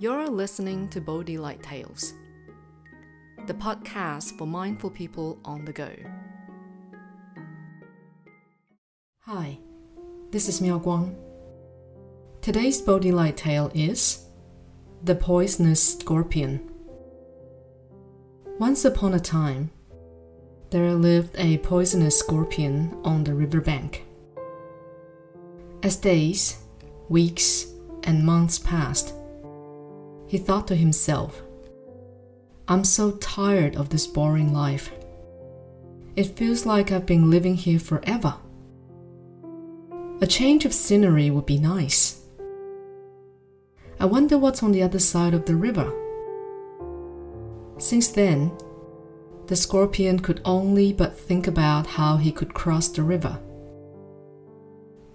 You're listening to Bodhi Light Tales, the podcast for mindful people on the go. Hi, this is Miao Guang. Today's Bodhi Light tale is The Poisonous Scorpion. Once upon a time, there lived a poisonous scorpion on the riverbank. As days, weeks, and months passed, he thought to himself, I'm so tired of this boring life. It feels like I've been living here forever. A change of scenery would be nice. I wonder what's on the other side of the river. Since then, the scorpion could only but think about how he could cross the river.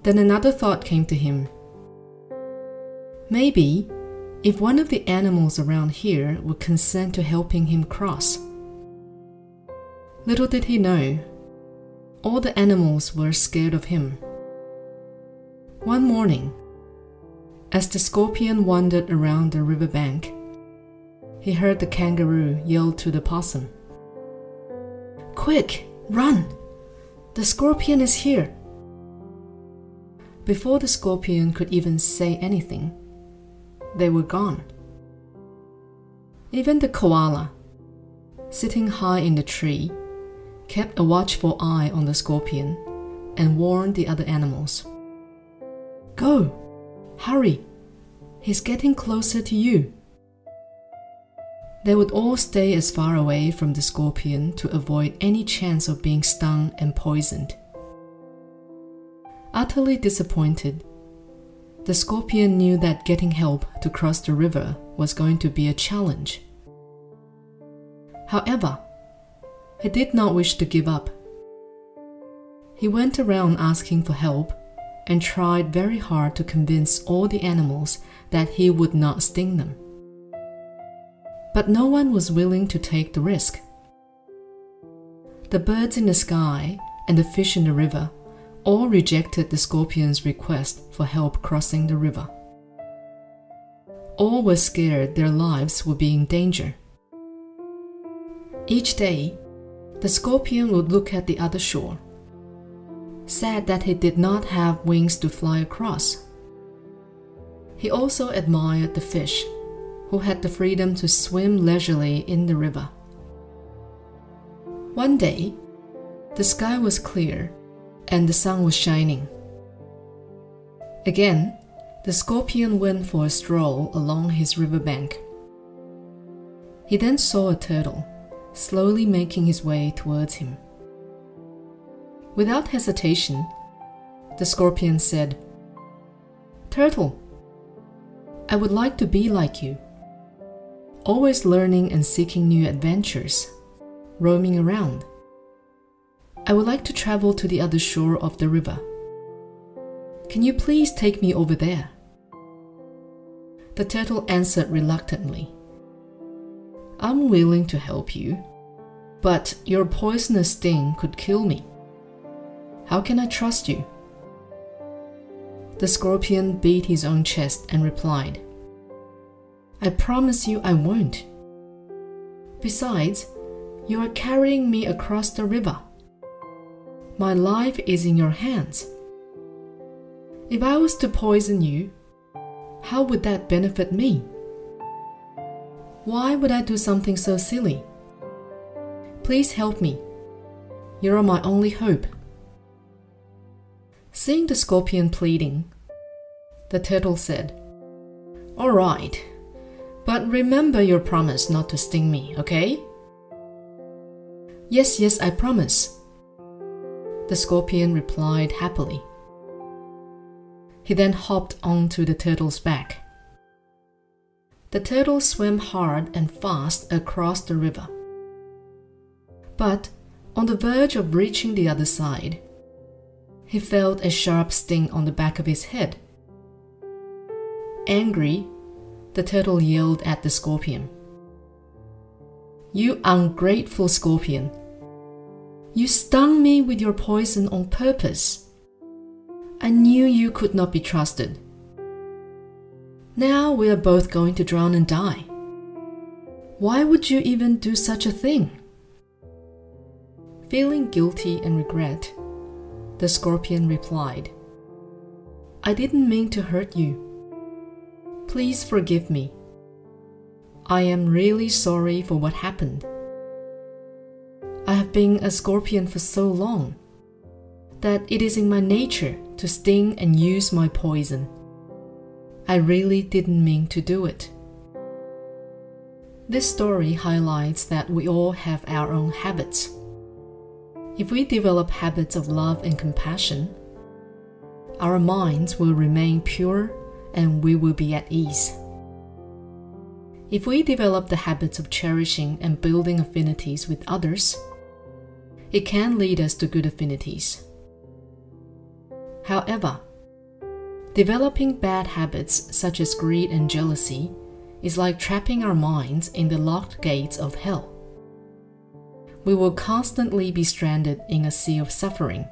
Then another thought came to him. Maybe if one of the animals around here would consent to helping him cross. Little did he know, all the animals were scared of him. One morning, as the scorpion wandered around the riverbank, he heard the kangaroo yell to the possum Quick, run! The scorpion is here! Before the scorpion could even say anything, they were gone. Even the koala, sitting high in the tree, kept a watchful eye on the scorpion and warned the other animals. Go! Hurry! He's getting closer to you. They would all stay as far away from the scorpion to avoid any chance of being stung and poisoned. Utterly disappointed, the scorpion knew that getting help to cross the river was going to be a challenge. However, he did not wish to give up. He went around asking for help and tried very hard to convince all the animals that he would not sting them. But no one was willing to take the risk. The birds in the sky and the fish in the river all rejected the scorpion's request for help crossing the river. All were scared their lives would be in danger. Each day, the scorpion would look at the other shore, sad that he did not have wings to fly across. He also admired the fish, who had the freedom to swim leisurely in the river. One day, the sky was clear and the sun was shining. Again, the scorpion went for a stroll along his riverbank. He then saw a turtle slowly making his way towards him. Without hesitation, the scorpion said, Turtle, I would like to be like you, always learning and seeking new adventures, roaming around. I would like to travel to the other shore of the river. Can you please take me over there? The turtle answered reluctantly. I'm willing to help you, but your poisonous sting could kill me. How can I trust you? The scorpion beat his own chest and replied, I promise you I won't. Besides, you are carrying me across the river. My life is in your hands. If I was to poison you, how would that benefit me? Why would I do something so silly? Please help me. You are my only hope. Seeing the scorpion pleading, the turtle said, All right, but remember your promise not to sting me, okay? Yes, yes, I promise. The scorpion replied happily. He then hopped onto the turtle's back. The turtle swam hard and fast across the river. But on the verge of reaching the other side, he felt a sharp sting on the back of his head. Angry, the turtle yelled at the scorpion. You ungrateful scorpion! You stung me with your poison on purpose. I knew you could not be trusted. Now we are both going to drown and die. Why would you even do such a thing? Feeling guilty and regret, the scorpion replied, I didn't mean to hurt you. Please forgive me. I am really sorry for what happened. Been a scorpion for so long that it is in my nature to sting and use my poison. I really didn't mean to do it. This story highlights that we all have our own habits. If we develop habits of love and compassion, our minds will remain pure and we will be at ease. If we develop the habits of cherishing and building affinities with others, it can lead us to good affinities. However, developing bad habits such as greed and jealousy is like trapping our minds in the locked gates of hell. We will constantly be stranded in a sea of suffering.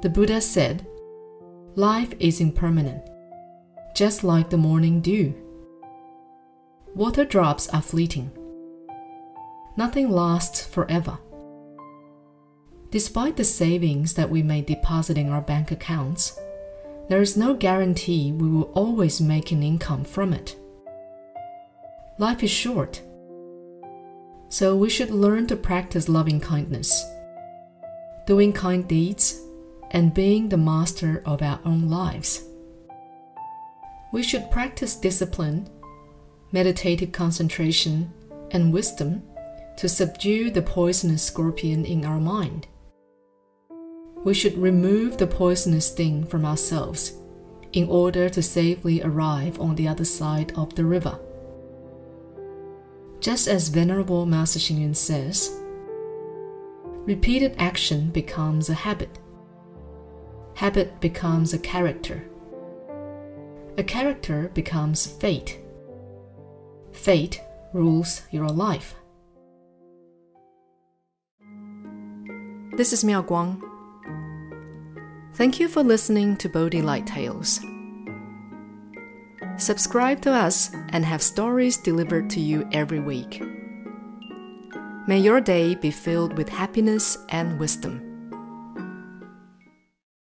The Buddha said, Life is impermanent, just like the morning dew. Water drops are fleeting. Nothing lasts forever. Despite the savings that we may deposit in our bank accounts, there is no guarantee we will always make an income from it. Life is short, so we should learn to practice loving kindness, doing kind deeds, and being the master of our own lives. We should practice discipline, meditative concentration, and wisdom to subdue the poisonous scorpion in our mind we should remove the poisonous sting from ourselves in order to safely arrive on the other side of the river. Just as Venerable Master Hsing says, repeated action becomes a habit. Habit becomes a character. A character becomes fate. Fate rules your life. This is Miao Guang Thank you for listening to Bodhi Light Tales. Subscribe to us and have stories delivered to you every week. May your day be filled with happiness and wisdom.